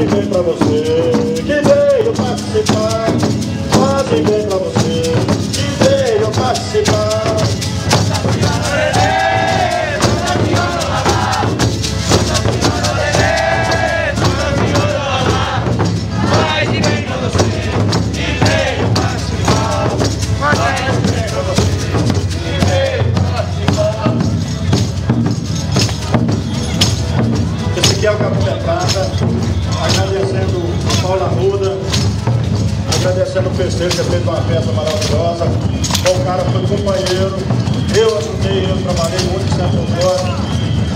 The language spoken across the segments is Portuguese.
E bem pra você O Capuletada, agradecendo o Paulo Arruda, agradecendo o Pesteiro que fez uma festa maravilhosa. O cara foi companheiro, eu ajudei, eu trabalhei muito tempo fora.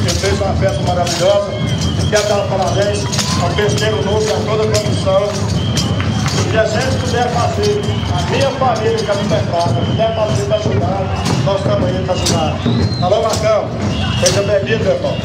Ele fez uma festa maravilhosa. E quero dar parabéns ao Pesteiro Novo e a toda a comissão. Se a gente puder fazer, a minha família que é puder fazer para ajudar, nós estamos aí para ajudar. Alô, Marcão, seja bem-vindo, meu irmão.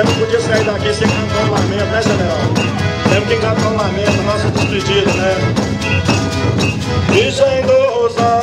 Você não podia sair daqui sem cantar um lamento, né, general? Temos que cantar um lamento, nossa despedida, né? Isso é Rosário.